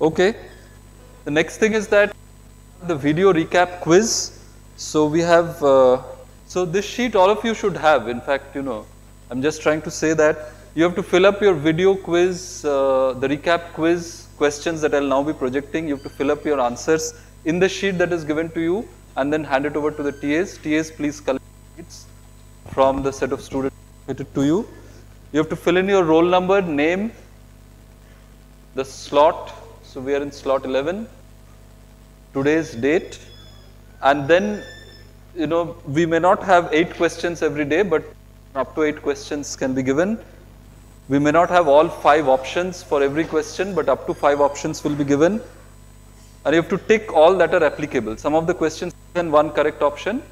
Okay. The next thing is that the video recap quiz. So we have, uh, so this sheet all of you should have. In fact, you know, I'm just trying to say that you have to fill up your video quiz, uh, the recap quiz questions that I'll now be projecting. You have to fill up your answers in the sheet that is given to you and then hand it over to the TAs. TAs, please collect sheets from the set of students committed to you. You have to fill in your roll number, name, the slot. So we are in slot 11 today's date and then you know we may not have 8 questions every day but up to 8 questions can be given. We may not have all 5 options for every question but up to 5 options will be given and you have to tick all that are applicable. Some of the questions and one correct option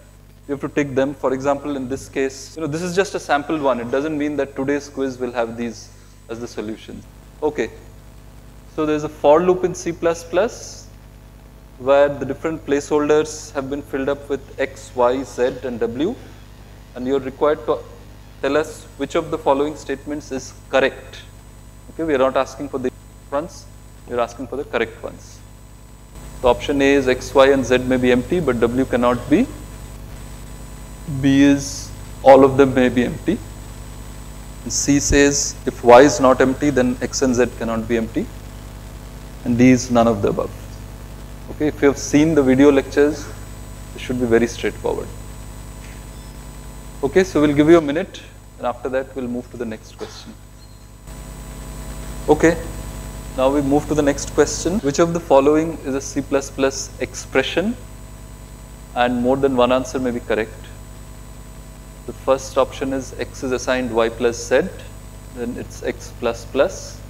you have to tick them. For example, in this case, you know, this is just a sample one. It doesn't mean that today's quiz will have these as the solutions. Okay. So there's a for loop in C++ where the different placeholders have been filled up with x, y, z and w and you're required to tell us which of the following statements is correct. Okay, we are not asking for the ones, we are asking for the correct ones. The option A is x, y and z may be empty but w cannot be. B is all of them may be empty. And C says if y is not empty then x and z cannot be empty and is none of the above. Okay, if you have seen the video lectures, it should be very straightforward. Okay, so we'll give you a minute and after that we'll move to the next question. Okay, now we move to the next question. Which of the following is a C++ expression and more than one answer may be correct? The first option is x is assigned y plus z, then it's x plus plus,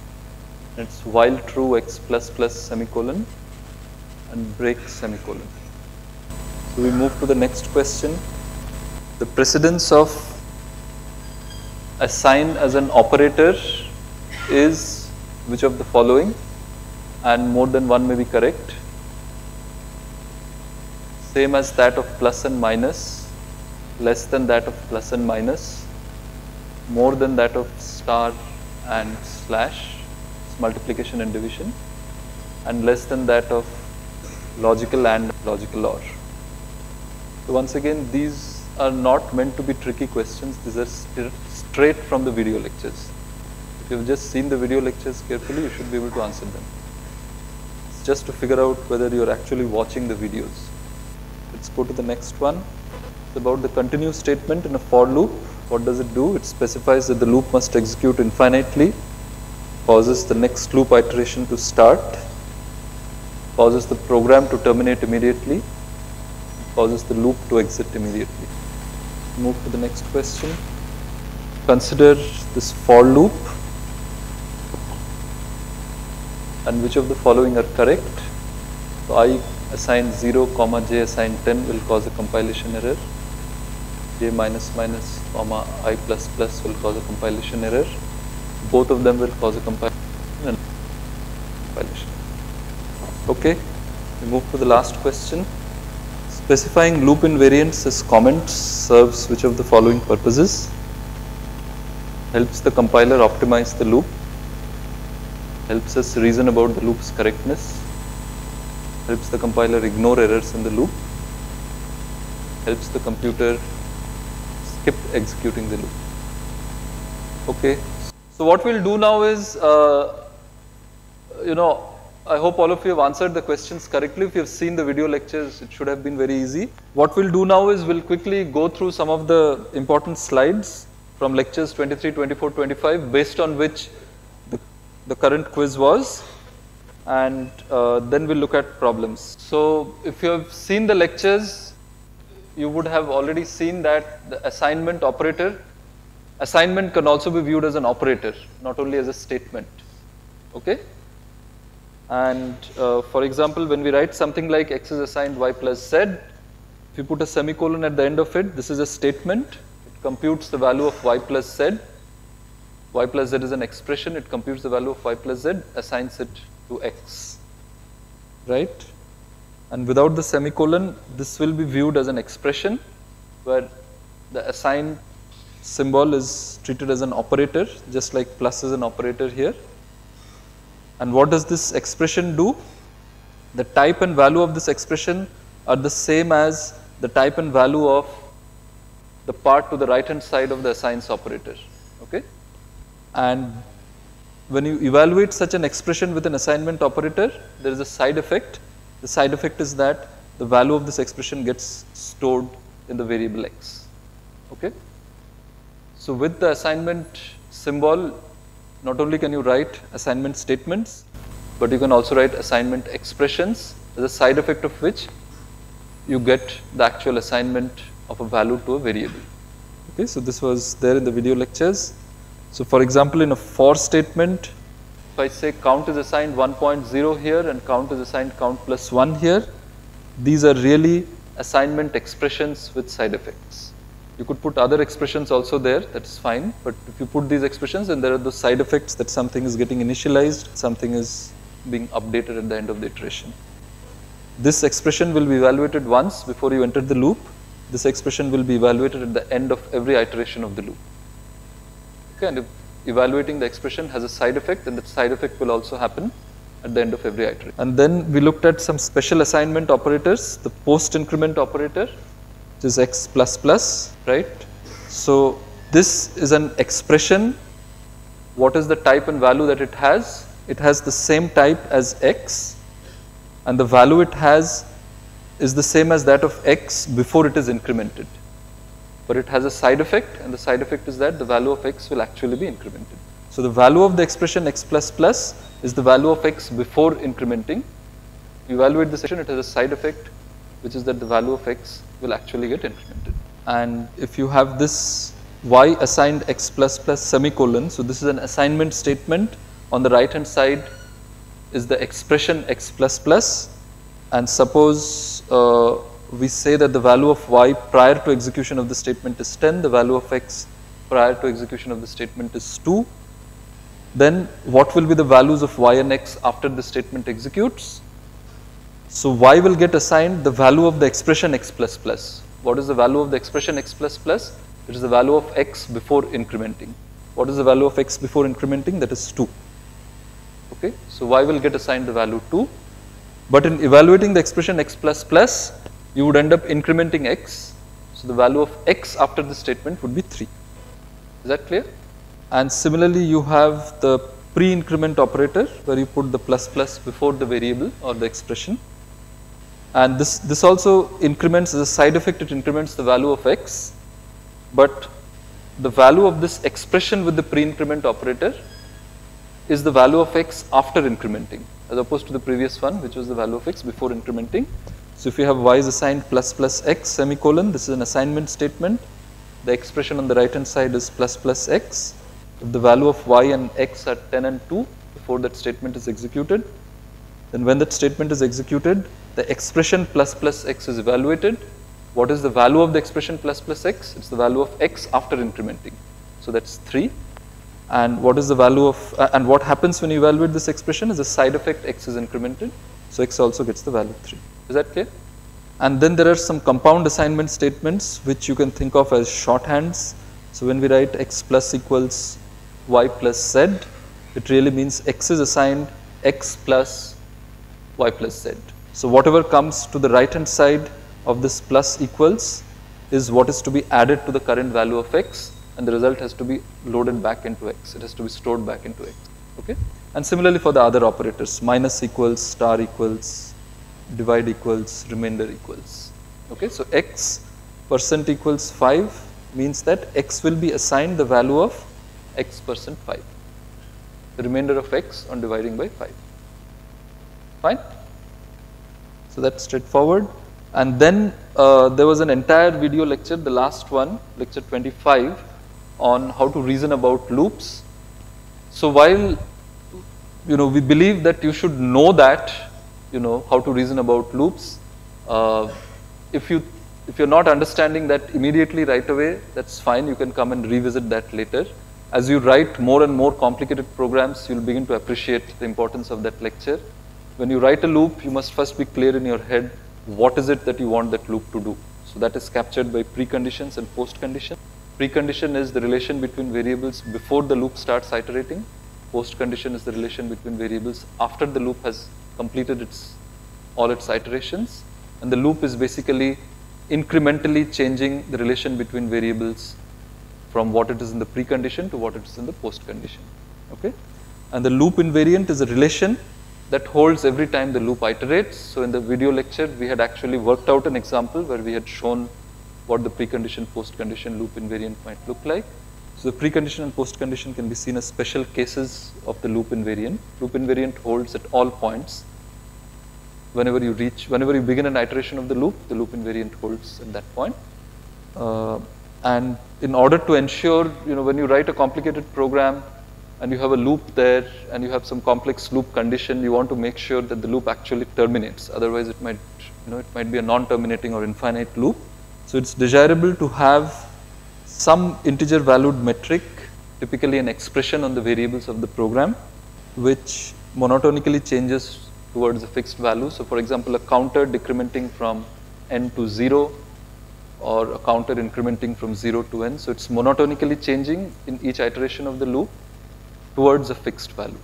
it's while true x plus plus semicolon and break semicolon. So we move to the next question. The precedence of assign as an operator is which of the following and more than one may be correct. Same as that of plus and minus, less than that of plus and minus, more than that of star and slash, multiplication and division, and less than that of logical and logical OR. So once again, these are not meant to be tricky questions. These are st straight from the video lectures. If you've just seen the video lectures carefully, you should be able to answer them. It's just to figure out whether you're actually watching the videos. Let's go to the next one. It's about the continue statement in a for loop. What does it do? It specifies that the loop must execute infinitely, causes the next loop iteration to start, causes the program to terminate immediately, causes the loop to exit immediately. Move to the next question. Consider this for loop and which of the following are correct. So i assign 0 comma j assign 10 will cause a compilation error. j minus minus comma i plus plus will cause a compilation error. Both of them will cause a compilation compilation. Okay, we move to the last question. Specifying loop invariants as comments serves which of the following purposes? Helps the compiler optimize the loop, helps us reason about the loop's correctness, helps the compiler ignore errors in the loop, helps the computer skip executing the loop. Okay, so what we'll do now is, uh, you know, I hope all of you have answered the questions correctly. If you have seen the video lectures, it should have been very easy. What we'll do now is we'll quickly go through some of the important slides from lectures 23, 24, 25 based on which the, the current quiz was and uh, then we'll look at problems. So if you have seen the lectures, you would have already seen that the assignment operator, assignment can also be viewed as an operator, not only as a statement. Okay? And uh, for example, when we write something like x is assigned y plus z, if you put a semicolon at the end of it, this is a statement. It computes the value of y plus z. y plus z is an expression. It computes the value of y plus z, assigns it to x. Right? And without the semicolon, this will be viewed as an expression where the assign symbol is treated as an operator, just like plus is an operator here And what does this expression do? The type and value of this expression are the same as the type and value of the part to the right hand side of the assigns operator. Okay? And when you evaluate such an expression with an assignment operator, there is a side effect. The side effect is that the value of this expression gets stored in the variable x. Okay? So with the assignment symbol, not only can you write assignment statements, but you can also write assignment expressions as a side effect of which you get the actual assignment of a value to a variable. Okay, so this was there in the video lectures. So for example, in a for statement, if I say count is assigned 1.0 here and count is assigned count plus 1 here, these are really assignment expressions with side effects. You could put other expressions also there, that's fine, but if you put these expressions then there are those side effects that something is getting initialized, something is being updated at the end of the iteration. This expression will be evaluated once before you enter the loop. This expression will be evaluated at the end of every iteration of the loop. Okay, and if evaluating the expression has a side effect, then that side effect will also happen at the end of every iteration. And then we looked at some special assignment operators, the post increment operator, which is x plus plus, right? So this is an expression. What is the type and value that it has? It has the same type as x and the value it has is the same as that of x before it is incremented. But it has a side effect and the side effect is that the value of x will actually be incremented. So the value of the expression x plus plus is the value of x before incrementing. You evaluate the section, it has a side effect which is that the value of x will actually get incremented. And if you have this y assigned x plus plus semicolon, so this is an assignment statement on the right hand side is the expression x plus plus and suppose uh, we say that the value of y prior to execution of the statement is 10, the value of x prior to execution of the statement is 2, then what will be the values of y and x after the statement executes? So y will get assigned the value of the expression x plus plus. What is the value of the expression x plus plus? It is the value of x before incrementing. What is the value of x before incrementing? That is 2. Okay, so y will get assigned the value 2. But in evaluating the expression x plus plus, you would end up incrementing x. So the value of x after the statement would be 3. Is that clear? And similarly, you have the pre-increment operator where you put the plus plus before the variable or the expression. And this, this also increments as a side effect, it increments the value of x. But the value of this expression with the pre-increment operator is the value of x after incrementing as opposed to the previous one which was the value of x before incrementing. So if you have y is assigned plus plus x semicolon, this is an assignment statement. The expression on the right hand side is plus plus x. If the value of y and x are 10 and 2 before that statement is executed, then when that statement is executed, the expression plus plus x is evaluated. What is the value of the expression plus plus x? It's the value of x after incrementing. So that's 3 and what is the value of uh, and what happens when you evaluate this expression is a side effect x is incremented so x also gets the value 3 is that clear and then there are some compound assignment statements which you can think of as shorthands so when we write x plus equals y plus z it really means x is assigned x plus y plus z so whatever comes to the right hand side of this plus equals is what is to be added to the current value of x and the result has to be loaded back into x. It has to be stored back into x. Okay? And similarly for the other operators, minus equals, star equals, divide equals, remainder equals. Okay? So x percent equals 5 means that x will be assigned the value of x percent 5. The remainder of x on dividing by 5. Fine? So that's straightforward. And then uh, there was an entire video lecture, the last one, lecture 25, on how to reason about loops. So while you know we believe that you should know that you know how to reason about loops, uh, if you if you're not understanding that immediately right away, that's fine. You can come and revisit that later. As you write more and more complicated programs, you'll begin to appreciate the importance of that lecture. When you write a loop, you must first be clear in your head what is it that you want that loop to do. So that is captured by preconditions and postconditions. Precondition is the relation between variables before the loop starts iterating. post condition is the relation between variables after the loop has completed its all its iterations. And the loop is basically incrementally changing the relation between variables from what it is in the precondition to what it is in the post condition. Okay? And the loop invariant is a relation that holds every time the loop iterates. So in the video lecture, we had actually worked out an example where we had shown what the precondition post condition loop invariant might look like. So the precondition and post condition can be seen as special cases of the loop invariant. Loop invariant holds at all points. Whenever you reach, whenever you begin an iteration of the loop, the loop invariant holds at that point. Uh, and in order to ensure, you know, when you write a complicated program and you have a loop there and you have some complex loop condition, you want to make sure that the loop actually terminates. Otherwise, it might, you know, it might be a non-terminating or infinite loop. So it's desirable to have some integer valued metric, typically an expression on the variables of the program, which monotonically changes towards a fixed value. So for example, a counter decrementing from n to 0 or a counter incrementing from 0 to n. So it's monotonically changing in each iteration of the loop towards a fixed value.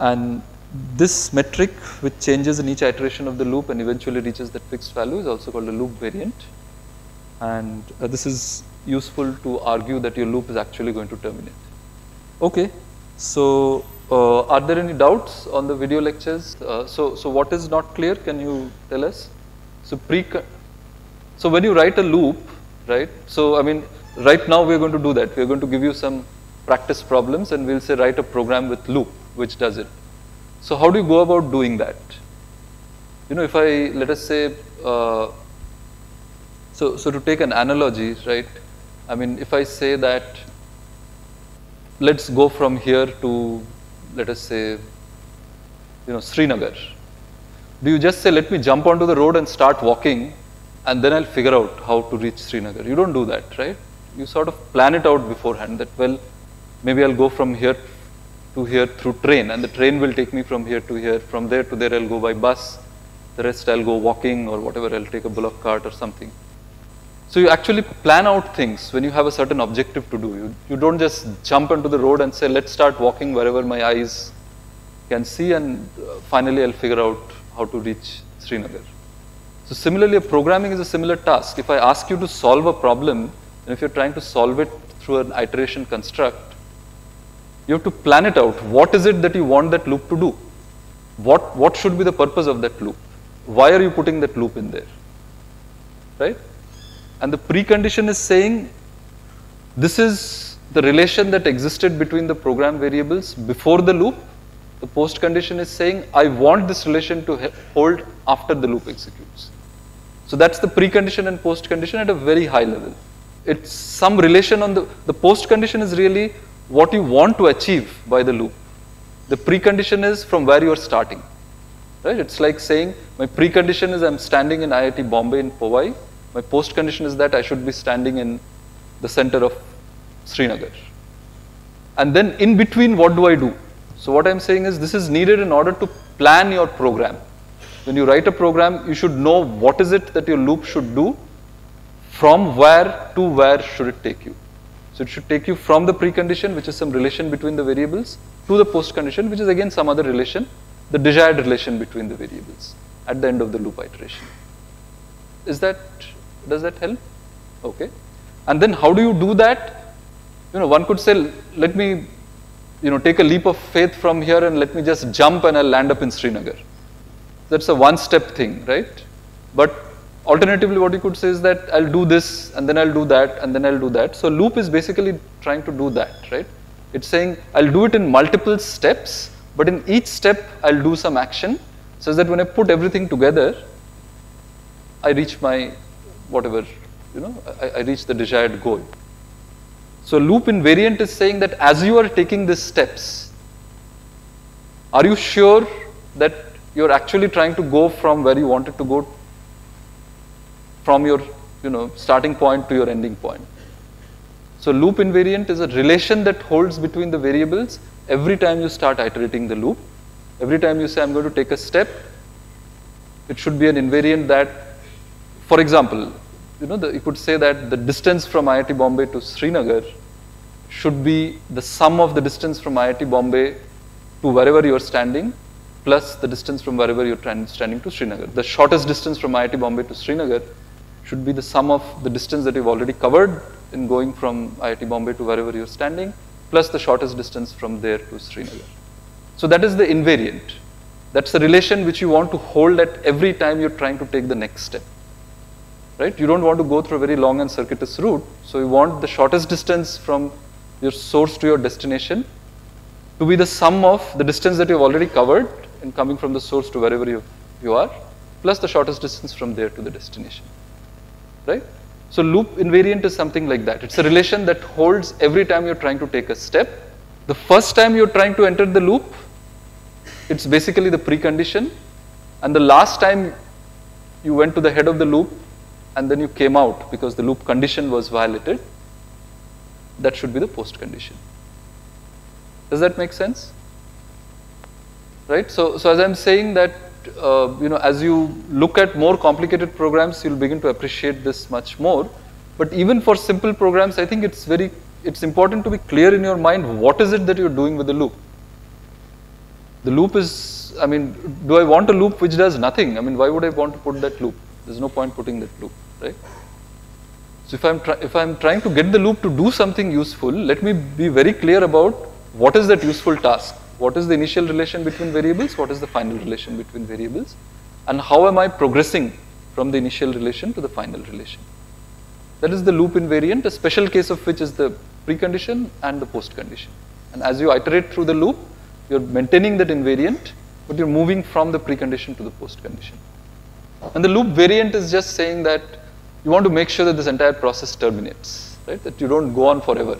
And this metric which changes in each iteration of the loop and eventually reaches that fixed value is also called a loop variant. And uh, this is useful to argue that your loop is actually going to terminate. Okay, so uh, are there any doubts on the video lectures? Uh, so, so what is not clear? Can you tell us? So pre, so when you write a loop, right? So I mean, right now we are going to do that. We are going to give you some practice problems and we'll say write a program with loop which does it. So how do you go about doing that? You know, if I, let us say, uh, so, so to take an analogy, right? I mean, if I say that, let's go from here to, let us say, you know, Srinagar. Do you just say, let me jump onto the road and start walking and then I'll figure out how to reach Srinagar? You don't do that, right? You sort of plan it out beforehand that, well, maybe I'll go from here to here through train and the train will take me from here to here. From there to there I'll go by bus. The rest I'll go walking or whatever, I'll take a bullock cart or something. So you actually plan out things when you have a certain objective to do. You, you don't just jump onto the road and say, let's start walking wherever my eyes can see and uh, finally I'll figure out how to reach Srinagar. So similarly, programming is a similar task. If I ask you to solve a problem, and if you're trying to solve it through an iteration construct, you have to plan it out. What is it that you want that loop to do? What, what should be the purpose of that loop? Why are you putting that loop in there? Right? And the precondition is saying this is the relation that existed between the program variables before the loop. The post condition is saying I want this relation to hold after the loop executes. So that's the precondition and post condition at a very high level. It's some relation on the, the post condition is really what you want to achieve by the loop. The precondition is from where you are starting. Right? It's like saying my precondition is I'm standing in IIT Bombay in Powai. My post condition is that I should be standing in the center of Srinagar. And then in between, what do I do? So what I'm saying is this is needed in order to plan your program. When you write a program, you should know what is it that your loop should do, from where to where should it take you. So it should take you from the precondition, which is some relation between the variables, to the post condition, which is again some other relation, the desired relation between the variables at the end of the loop iteration. Is that, does that help? Okay. And then how do you do that? You know, one could say, let me, you know, take a leap of faith from here and let me just jump and I'll land up in Srinagar. That's a one step thing, right? But Alternatively, what you could say is that I'll do this and then I'll do that and then I'll do that. So loop is basically trying to do that, right? It's saying I'll do it in multiple steps, but in each step I'll do some action so that when I put everything together, I reach my whatever, you know, I, I reach the desired goal. So loop invariant is saying that as you are taking these steps, are you sure that you're actually trying to go from where you wanted to go from your you know, starting point to your ending point. So loop invariant is a relation that holds between the variables every time you start iterating the loop. Every time you say I'm going to take a step, it should be an invariant that, for example, you know, the, you could say that the distance from IIT Bombay to Srinagar should be the sum of the distance from IIT Bombay to wherever you are standing plus the distance from wherever you're standing to Srinagar. The shortest distance from IIT Bombay to Srinagar should be the sum of the distance that you've already covered in going from IIT Bombay to wherever you're standing plus the shortest distance from there to Srinagar. So that is the invariant. That's the relation which you want to hold at every time you're trying to take the next step. Right? You don't want to go through a very long and circuitous route, so you want the shortest distance from your source to your destination to be the sum of the distance that you've already covered in coming from the source to wherever you, you are, plus the shortest distance from there to the destination. Right? So loop invariant is something like that. It's a relation that holds every time you're trying to take a step. The first time you're trying to enter the loop, it's basically the precondition. And the last time you went to the head of the loop and then you came out because the loop condition was violated, that should be the post condition. Does that make sense? Right? So, so as I'm saying that, uh, you know, as you look at more complicated programs, you'll begin to appreciate this much more. But even for simple programs, I think it's very, it's important to be clear in your mind what is it that you're doing with the loop. The loop is, I mean, do I want a loop which does nothing? I mean, why would I want to put that loop? There's no point putting that loop, right? So if I'm, if I'm trying to get the loop to do something useful, let me be very clear about what is that useful task? What is the initial relation between variables? What is the final relation between variables? And how am I progressing from the initial relation to the final relation? That is the loop invariant, a special case of which is the precondition and the post condition. And as you iterate through the loop, you're maintaining that invariant, but you're moving from the precondition to the post condition. And the loop variant is just saying that you want to make sure that this entire process terminates, right? That you don't go on forever.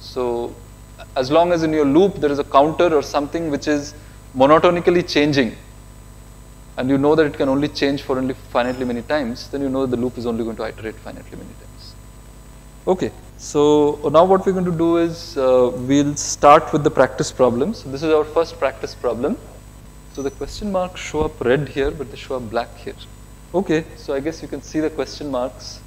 So as long as in your loop there is a counter or something which is monotonically changing, and you know that it can only change for only finitely many times, then you know the loop is only going to iterate finitely many times. Okay. So now what we're going to do is uh, we'll start with the practice problem. So this is our first practice problem. So the question marks show up red here, but they show up black here. Okay, so I guess you can see the question marks.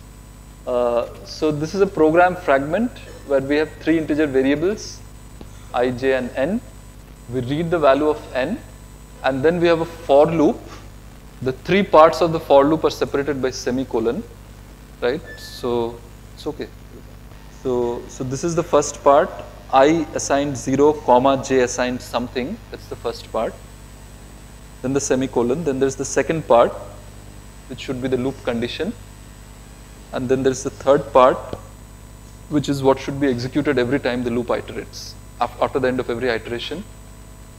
Uh, so this is a program fragment where we have three integer variables, i, j and n. We read the value of n and then we have a for loop. The three parts of the for loop are separated by semicolon, right? So it's okay. So, so this is the first part, i assigned 0, comma j assigned something, that's the first part. Then the semicolon, then there's the second part, which should be the loop condition. And then there's the third part, which is what should be executed every time the loop iterates. After the end of every iteration,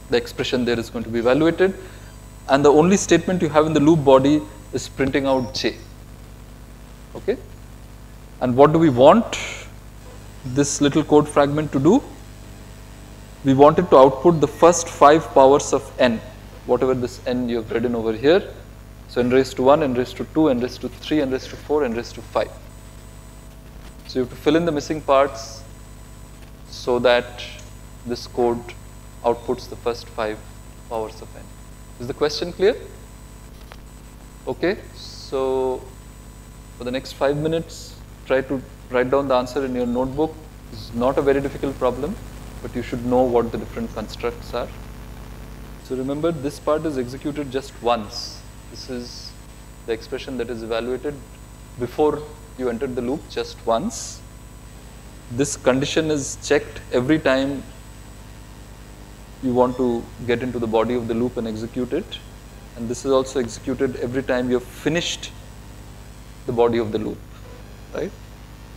the expression there is going to be evaluated. And the only statement you have in the loop body is printing out j. Okay? And what do we want? this little code fragment to do? We want it to output the first 5 powers of n, whatever this n you have written over here. So n raised to 1, n raised to 2, n raised to 3, n raised to 4, n raised to 5. So you have to fill in the missing parts so that this code outputs the first 5 powers of n. Is the question clear? Okay, so for the next 5 minutes, try to write down the answer in your notebook. It's not a very difficult problem, but you should know what the different constructs are. So remember this part is executed just once. This is the expression that is evaluated before you enter the loop just once. This condition is checked every time you want to get into the body of the loop and execute it. And this is also executed every time you have finished the body of the loop, right?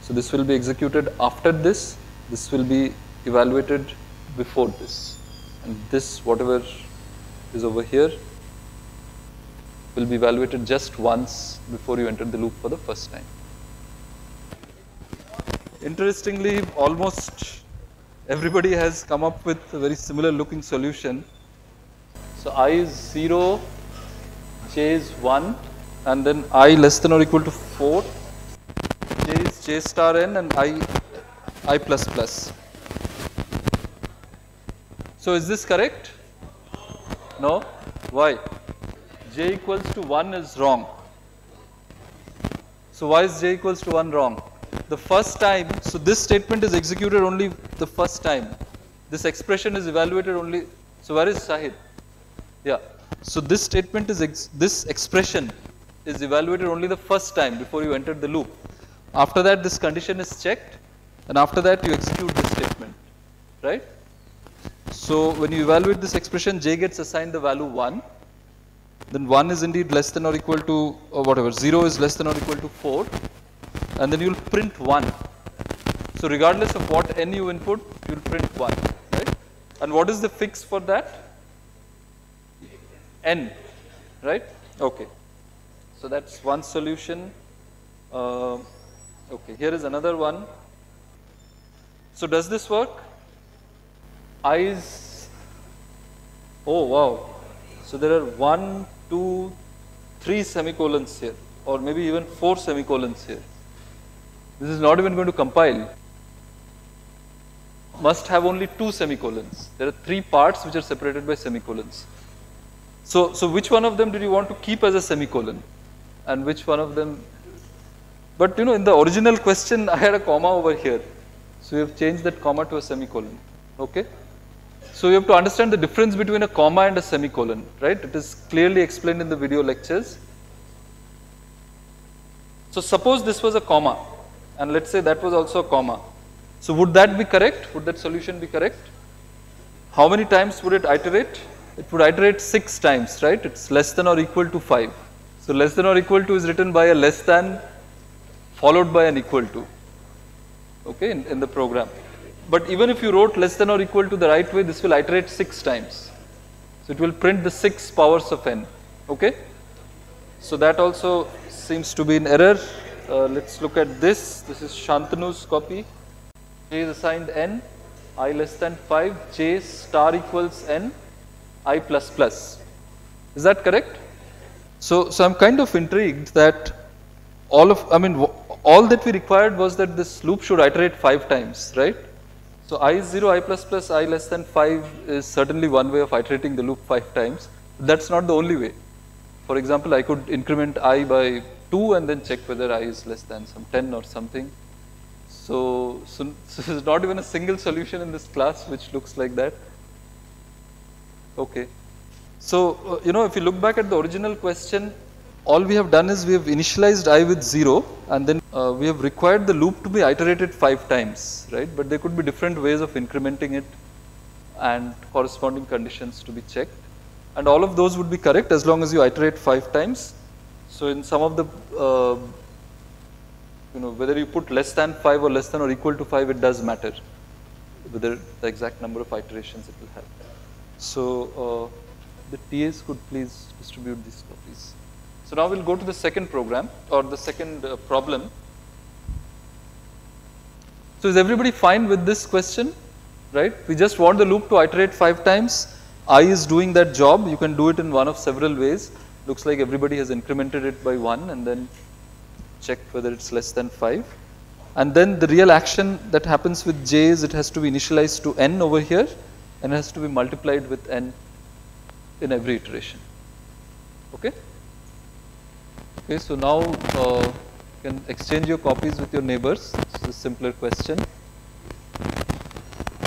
So this will be executed after this, this will be evaluated before this. And this, whatever is over here, will be evaluated just once before you enter the loop for the first time. Interestingly, almost everybody has come up with a very similar looking solution. So i is 0, j is 1 and then i less than or equal to 4 j is j star n and i i plus plus. So is this correct? No? Why? j equals to 1 is wrong. So why is j equals to 1 wrong? The first time, so this statement is executed only the first time. This expression is evaluated only, so where is Sahid? Yeah. So this statement is, ex, this expression is evaluated only the first time before you enter the loop. After that this condition is checked and after that you execute this statement, right? So when you evaluate this expression, j gets assigned the value 1, then 1 is indeed less than or equal to, or whatever, 0 is less than or equal to 4, and then you will print 1. So regardless of what n you input, you will print 1, right? And what is the fix for that? n, right? Okay. So that's one solution. Uh, okay, here is another one. So does this work? Is, oh wow. So there are one, two, three semicolons here or maybe even four semicolons here. This is not even going to compile. Must have only two semicolons. There are three parts which are separated by semicolons. So, so which one of them did you want to keep as a semicolon? And which one of them? But you know, in the original question, I had a comma over here. So we have changed that comma to a semicolon. Okay? So you have to understand the difference between a comma and a semicolon, right? It is clearly explained in the video lectures. So suppose this was a comma and let's say that was also a comma. So would that be correct? Would that solution be correct? How many times would it iterate? It would iterate 6 times, right? It's less than or equal to 5. So less than or equal to is written by a less than followed by an equal to, okay, in, in the program. But even if you wrote less than or equal to the right way, this will iterate 6 times. So it will print the 6 powers of n, okay. So that also seems to be an error. Uh, let's look at this. This is Shantanu's copy. J is assigned n, i less than 5, j star equals n, i plus plus. Is that correct? So, so I'm kind of intrigued that all of, I mean, all that we required was that this loop should iterate 5 times, right? So i is 0, i plus plus, i less than 5 is certainly one way of iterating the loop 5 times. That's not the only way. For example, I could increment i by 2 and then check whether i is less than some 10 or something. So, so, so there's not even a single solution in this class which looks like that. Okay. So, uh, you know, if you look back at the original question, all we have done is we have initialized i with 0 and then uh, we have required the loop to be iterated 5 times, right. But there could be different ways of incrementing it and corresponding conditions to be checked. And all of those would be correct as long as you iterate 5 times. So, in some of the, uh, you know, whether you put less than 5 or less than or equal to 5, it does matter, whether the exact number of iterations it will have. So, uh, the TAs could please distribute these copies. So now we'll go to the second program or the second uh, problem. So is everybody fine with this question, right? We just want the loop to iterate 5 times. I is doing that job. You can do it in one of several ways. Looks like everybody has incremented it by 1 and then checked whether it's less than 5. And then the real action that happens with j is it has to be initialized to n over here and has to be multiplied with n in every iteration. Okay? Okay, so now uh, you can exchange your copies with your neighbors. This is a simpler question.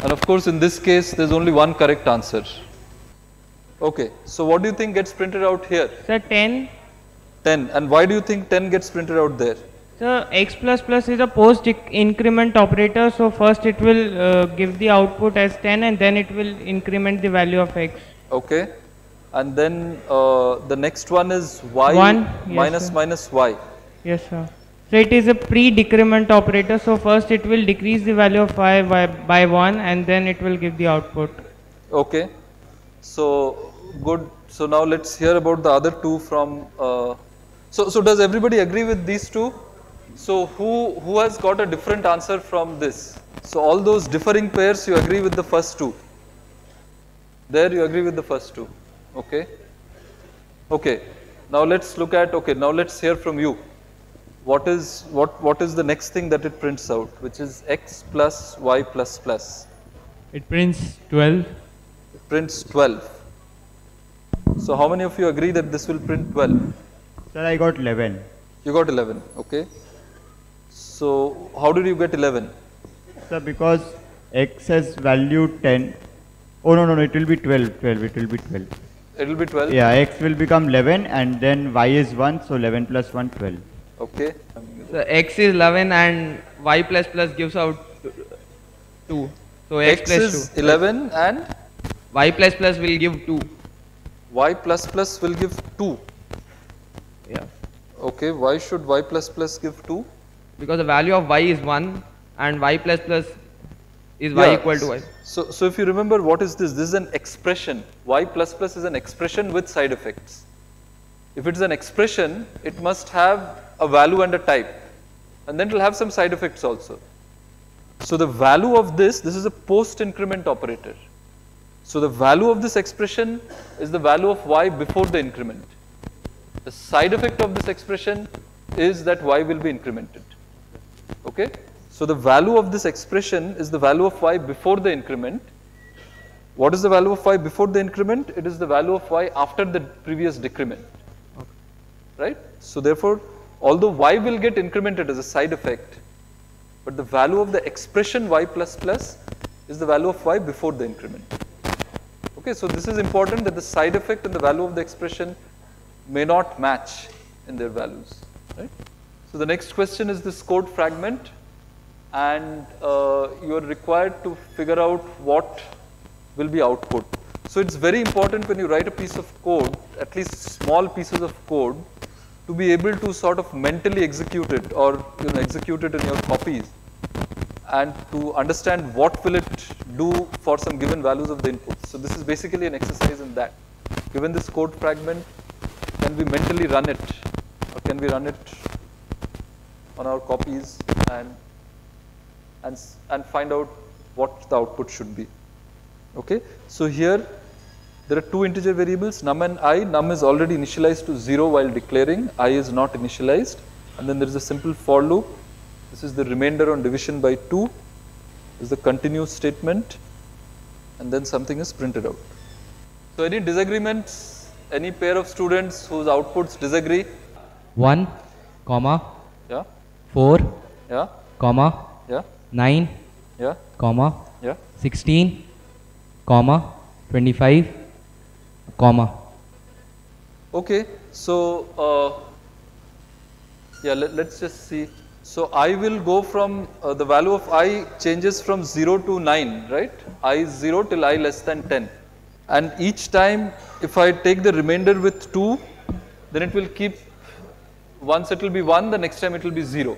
And of course, in this case, there's only one correct answer. Okay, so what do you think gets printed out here? Sir, 10. 10. And why do you think 10 gets printed out there? So x plus plus is a post increment operator. So first it will uh, give the output as 10 and then it will increment the value of x. Okay. And then uh, the next one is y One, yes, minus sir. minus y. Yes, sir. So it is a pre-decrement operator. So first it will decrease the value of y by, by 1 and then it will give the output. Okay. So good. So now let's hear about the other two from. Uh, so so does everybody agree with these two? So who who has got a different answer from this? So all those differing pairs you agree with the first two. There you agree with the first two. Okay. Okay. Now let's look at. Okay. Now let's hear from you. What is what what is the next thing that it prints out, which is x plus y plus plus. It prints 12. It prints 12. So how many of you agree that this will print 12? Sir, I got 11. You got 11, okay. So how did you get 11? Sir, because x has value 10. Oh, no, no, no, it will be 12, 12, it will be 12. It will be 12. Yeah, x will become 11 and then y is 1, so 11 plus 1, 12. Okay. So x is 11 and y plus plus gives out 2. So x, X plus is 2. 11 and y plus plus will give 2. Y plus plus will give 2. Yeah. Okay, why should y plus plus give 2? Because the value of y is 1 and y plus plus is y Yeah, equal to y. So, so if you remember what is this? This is an expression. y plus plus is an expression with side effects. If it is an expression, it must have a value and a type and then it will have some side effects also. So the value of this, this is a post increment operator. So the value of this expression is the value of y before the increment. The side effect of this expression is that y will be incremented. Okay? So the value of this expression is the value of y before the increment. What is the value of y before the increment? It is the value of y after the previous decrement. Right? So therefore, although y will get incremented as a side effect, but the value of the expression y plus plus is the value of y before the increment. Okay, so this is important that the side effect and the value of the expression may not match in their values. Right? So the next question is this code fragment and uh, you are required to figure out what will be output. So it's very important when you write a piece of code, at least small pieces of code, to be able to sort of mentally execute it or you know, execute it in your copies and to understand what will it do for some given values of the input. So this is basically an exercise in that. Given this code fragment, can we mentally run it or can we run it on our copies and and, and find out what the output should be. Okay. So here there are two integer variables num and i. Num is already initialized to 0 while declaring, i is not initialized and then there is a simple for loop. This is the remainder on division by 2 this is the continue statement. And then something is printed out. So any disagreements, any pair of students whose outputs disagree? 1, comma, Yeah, 4, yeah, comma, yeah, 9, yeah, comma, yeah. 16, comma, 25, comma. Okay, so uh, yeah, let, us just see. So I will go from uh, the value of i changes from 0 to 9, right? i is 0 till i less than 10. And each time if I take the remainder with 2, then it will keep, once it will be 1, the next time it will be 0.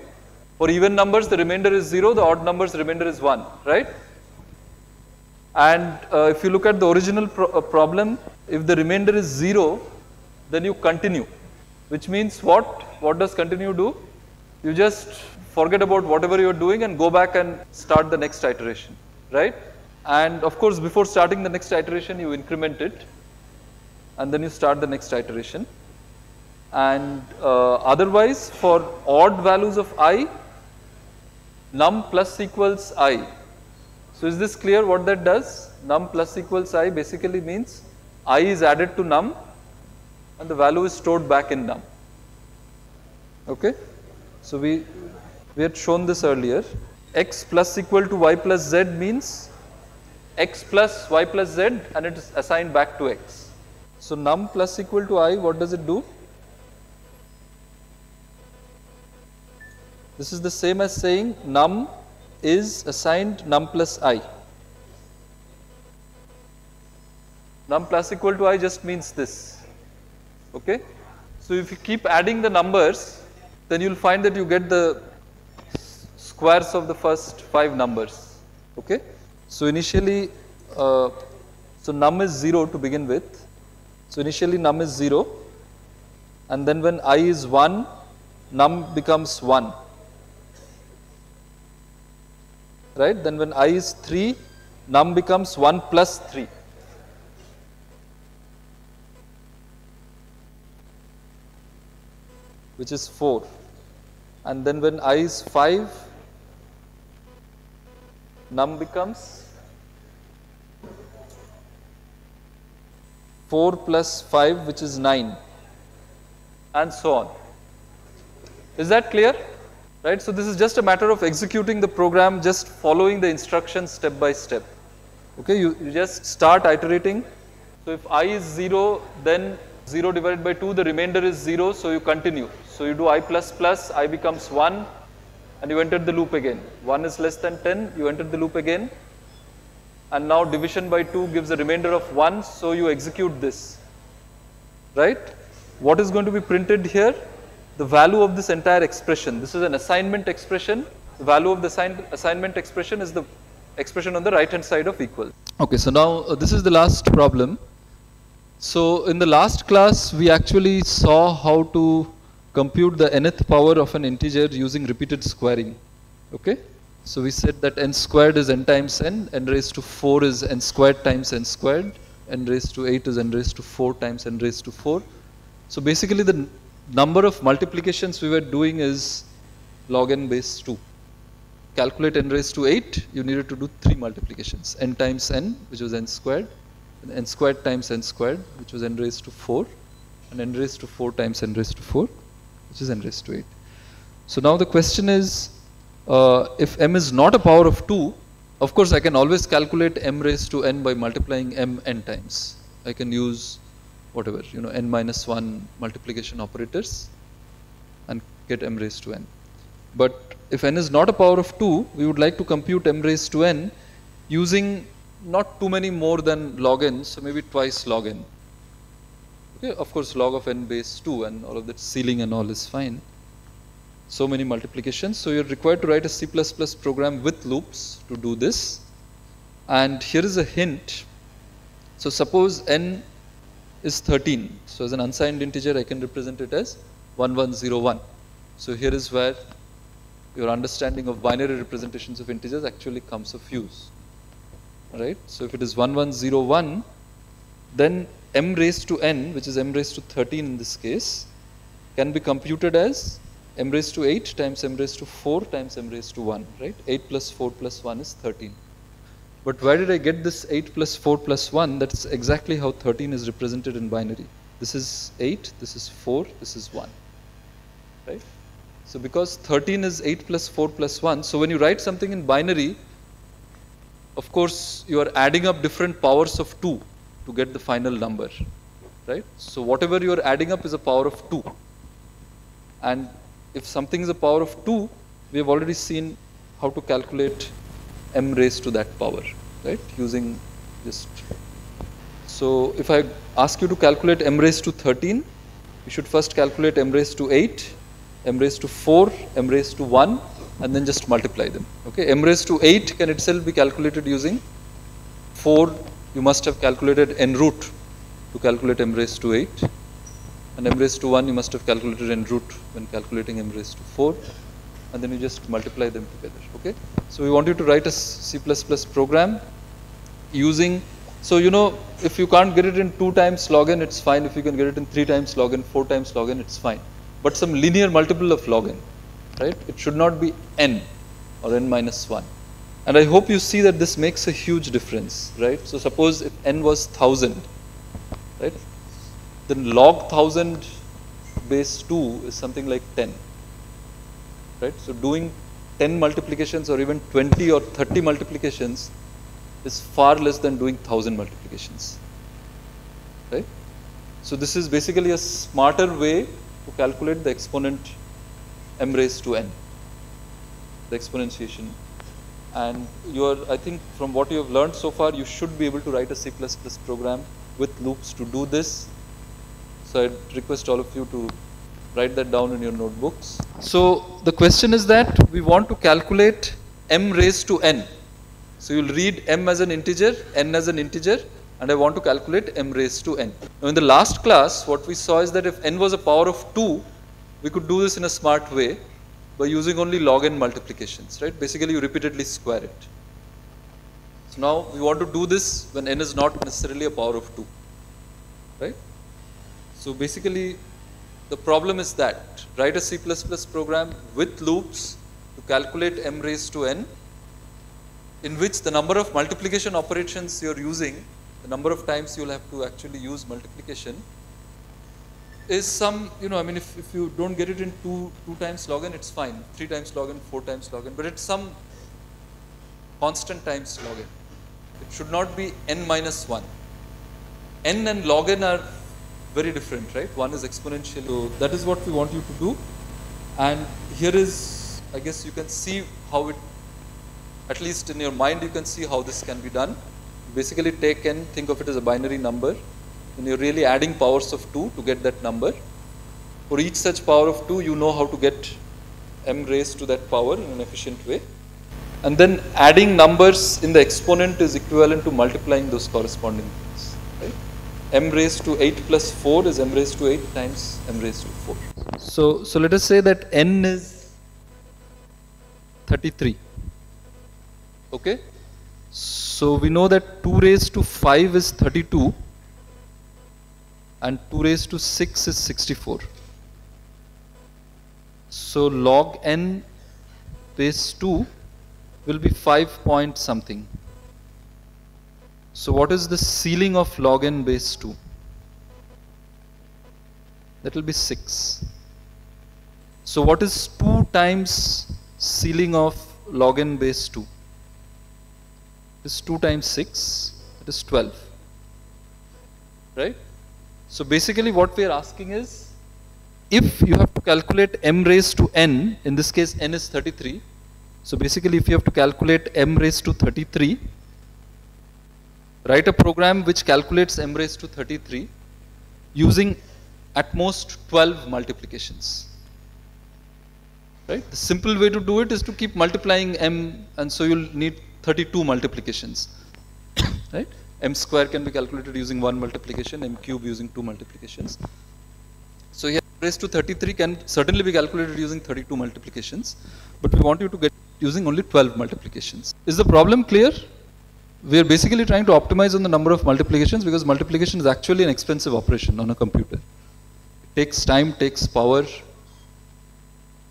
For even numbers, the remainder is 0, the odd numbers, remainder is 1, right? And uh, if you look at the original pro uh, problem, if the remainder is 0, then you continue. Which means what? What does continue do? You just forget about whatever you are doing and go back and start the next iteration, right? And of course, before starting the next iteration, you increment it and then you start the next iteration. And uh, otherwise, for odd values of i, num plus equals i. So is this clear what that does? Num plus equals i basically means i is added to num and the value is stored back in num. Okay. So we, we had shown this earlier. x plus equal to y plus z means x plus y plus z and it is assigned back to x. So num plus equal to i, what does it do? This is the same as saying num is assigned num plus i. Num plus equal to i just means this. Okay. So if you keep adding the numbers, then you will find that you get the squares of the first five numbers. Okay. So initially, uh, so num is 0 to begin with. So initially num is 0 and then when i is 1, num becomes 1. Right. Then when i is 3, num becomes 1 plus 3. which is 4 and then when i is 5 num becomes 4 plus 5 which is 9 and so on. Is that clear? right? So this is just a matter of executing the program, just following the instructions step by step. Okay, you, you just start iterating. So if i is 0, then 0 divided by 2, the remainder is 0, so you continue. So you do i plus plus, i becomes 1, and you enter the loop again. 1 is less than 10, you enter the loop again. And now division by 2 gives a remainder of 1, so you execute this. Right? What is going to be printed here? The value of this entire expression. This is an assignment expression. The value of the assign assignment expression is the expression on the right hand side of equal. Okay, so now uh, this is the last problem. So in the last class, we actually saw how to compute the nth power of an integer using repeated squaring. Okay? So we said that n squared is n times n, n raised to 4 is n squared times n squared, n raised to 8 is n raised to 4 times n raised to 4. So basically the number of multiplications we were doing is log n base 2. Calculate n raised to 8, you needed to do 3 multiplications, n times n, which was n squared, n squared times n squared, which was n raised to 4, and n raised to 4 times n raised to 4, which is n raised to 8. So now the question is, uh, if m is not a power of 2, of course I can always calculate m raised to n by multiplying m n times. I can use whatever, you know, n minus 1 multiplication operators and get m raised to n. But if n is not a power of 2, we would like to compute m raised to n using not too many more than log n, so maybe twice log n. Okay, of course log of n base 2 and all of that ceiling and all is fine. So many multiplications. So you're required to write a C++ program with loops to do this. And here is a hint. So suppose n is 13. So as an unsigned integer, I can represent it as 1101. So here is where your understanding of binary representations of integers actually comes of use. Right? So if it is 1101, then m raised to n, which is m raised to 13 in this case, can be computed as m raised to 8 times m raised to 4 times m raised to 1, right? 8 plus 4 plus 1 is 13. But where did I get this 8 plus 4 plus 1? That's exactly how 13 is represented in binary. This is 8, this is 4, this is 1, right? So because 13 is 8 plus 4 plus 1, so when you write something in binary, of course you are adding up different powers of 2 to get the final number, right? So whatever you are adding up is a power of 2. And if something is a power of 2, we have already seen how to calculate m raised to that power, right? Using just, so if I ask you to calculate m raised to 13, you should first calculate m raised to 8, m raised to 4, m raised to 1, and then just multiply them. Okay, m raised to 8 can itself be calculated using 4, you must have calculated n root to calculate m raised to 8 and m raised to 1 you must have calculated n root when calculating m raised to 4 and then you just multiply them together. Okay? So we want you to write a C++ program using so you know if you can't get it in 2 times log n it's fine. If you can get it in 3 times log n 4 times log n it's fine. But some linear multiple of log n right? It should not be n or n minus 1 and I hope you see that this makes a huge difference right? So suppose if n was 1000 right? Then log 1000 base 2 is something like 10 right? So doing 10 multiplications or even 20 or 30 multiplications is far less than doing 1000 multiplications right? So this is basically a smarter way to calculate the exponent m raised to n the exponentiation and you are i think from what you have learned so far you should be able to write a c++ program with loops to do this so I'd request all of you to write that down in your notebooks. So the question is that we want to calculate m raised to n. So you'll read m as an integer, n as an integer, and I want to calculate m raised to n. Now in the last class, what we saw is that if n was a power of 2, we could do this in a smart way by using only log n multiplications, right? Basically you repeatedly square it. So now we want to do this when n is not necessarily a power of 2, right? So basically, the problem is that write a C++ program with loops to calculate m raised to n, in which the number of multiplication operations you're using, the number of times you'll have to actually use multiplication, is some, you know, I mean, if, if you don't get it in 2, 2 times log n, it's fine. 3 times log n, 4 times log n, but it's some constant times log n. It should not be n minus 1. n and log n are very different, right? One is exponential. So that is what we want you to do. And here is, I guess you can see how it, at least in your mind, you can see how this can be done. Basically take n, think of it as a binary number and you're really adding powers of 2 to get that number. For each such power of 2, you know how to get m raised to that power in an efficient way. And then adding numbers in the exponent is equivalent to multiplying those corresponding things. Right? m raised to 8 plus 4 is m raised to 8 times m raised to 4. So, so let us say that n is 33. Okay? So we know that 2 raised to 5 is 32 and 2 raised to 6 is 64. So log n base 2 will be 5 point something. So what is the ceiling of log n base 2? That will be 6. So what is 2 times ceiling of log n base 2? It is 2 times 6, it is 12. Right? So basically what we are asking is, if you have to calculate m raised to n, in this case n is 33, so basically if you have to calculate m raised to 33, write a program which calculates m raised to 33 using at most 12 multiplications. Right? The simple way to do it is to keep multiplying m and so you'll need 32 multiplications. right? M square can be calculated using one multiplication, m cube using two multiplications. So here raised to 33 can certainly be calculated using 32 multiplications, but we want you to get using only 12 multiplications. Is the problem clear? We are basically trying to optimize on the number of multiplications because multiplication is actually an expensive operation on a computer. It takes time, takes power.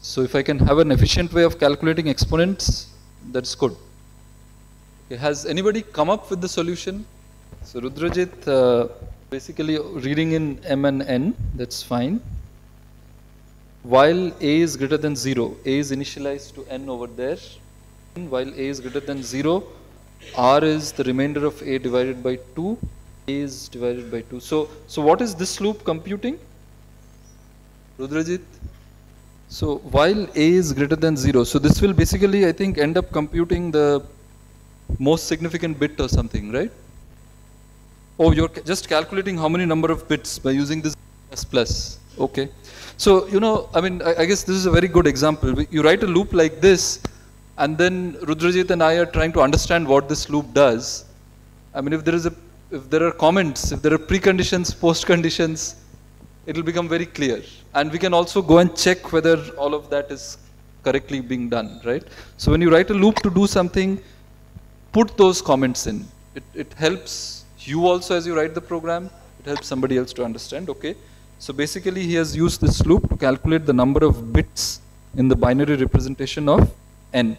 So if I can have an efficient way of calculating exponents, that's good. Okay, has anybody come up with the solution? So Rudrajit, uh, basically reading in m and n, that's fine. While a is greater than 0, a is initialized to n over there. While a is greater than 0, r is the remainder of a divided by 2, a is divided by 2. So, so what is this loop computing? Rudrajit? So while a is greater than 0, so this will basically I think end up computing the most significant bit or something, right? Oh, you're just calculating how many number of bits by using this plus plus. Okay. So, you know, I mean, I, I guess this is a very good example. You write a loop like this, and then Rudrajit and I are trying to understand what this loop does. I mean, if there is a, if there are comments, if there are preconditions, post conditions, it will become very clear. And we can also go and check whether all of that is correctly being done, right? So when you write a loop to do something, put those comments in. It, it helps you also as you write the program. It helps somebody else to understand, okay? So basically he has used this loop to calculate the number of bits in the binary representation of n.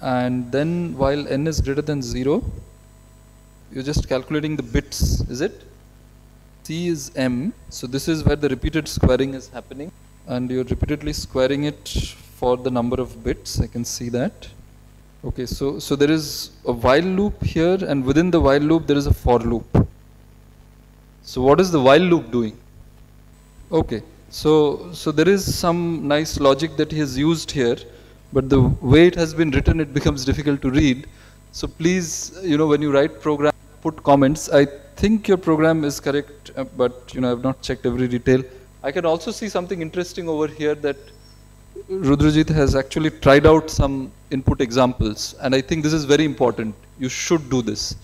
And then while n is greater than 0, you're just calculating the bits, is it? C is m, so this is where the repeated squaring is happening and you're repeatedly squaring it for the number of bits, I can see that. Okay, so, so there is a while loop here and within the while loop there is a for loop. So what is the while loop doing? Okay, so, so there is some nice logic that he has used here, but the way it has been written it becomes difficult to read. So please, you know, when you write program, put comments. I think your program is correct, uh, but you know, I've not checked every detail. I can also see something interesting over here that Rudrajit has actually tried out some input examples, and I think this is very important. You should do this.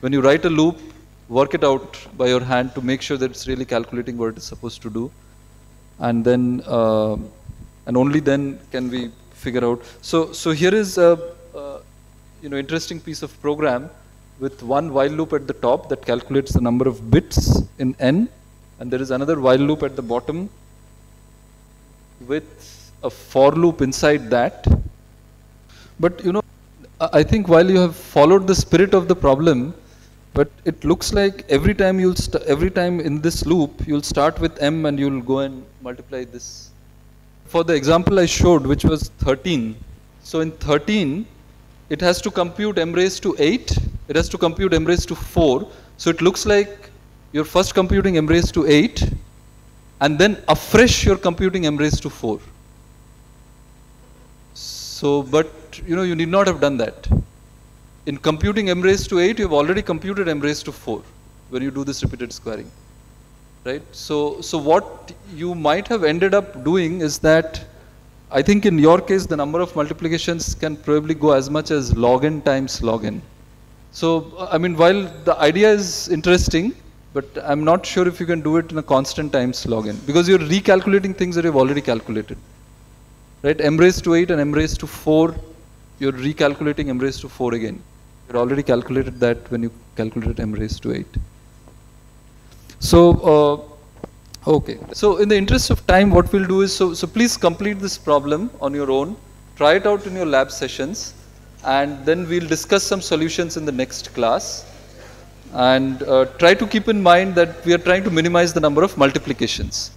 When you write a loop, work it out by your hand to make sure that it's really calculating what it is supposed to do, and then uh, and only then can we figure out. So so here is a, uh you know interesting piece of program with one while loop at the top that calculates the number of bits in n, and there is another while loop at the bottom with a for loop inside that. But you know, I think while you have followed the spirit of the problem, but it looks like every time you'll every time in this loop you'll start with m and you'll go and multiply this. For the example I showed, which was 13, so in 13 it has to compute m raised to 8, it has to compute m raised to 4, so it looks like you're first computing m raised to 8 and then afresh you're computing m raised to 4. So, but you know, you need not have done that. In computing m raised to 8, you have already computed m raised to 4 when you do this repeated squaring. Right? So, so what you might have ended up doing is that I think in your case the number of multiplications can probably go as much as log n times log n. So, I mean, while the idea is interesting, but I'm not sure if you can do it in a constant times log n because you're recalculating things that you've already calculated. Right? M raised to 8 and m raised to 4, you're recalculating m raised to 4 again. You already calculated that when you calculated m raised to 8. So, uh, okay. So, in the interest of time, what we'll do is, so, so please complete this problem on your own, try it out in your lab sessions, and then we'll discuss some solutions in the next class. And uh, try to keep in mind that we are trying to minimize the number of multiplications.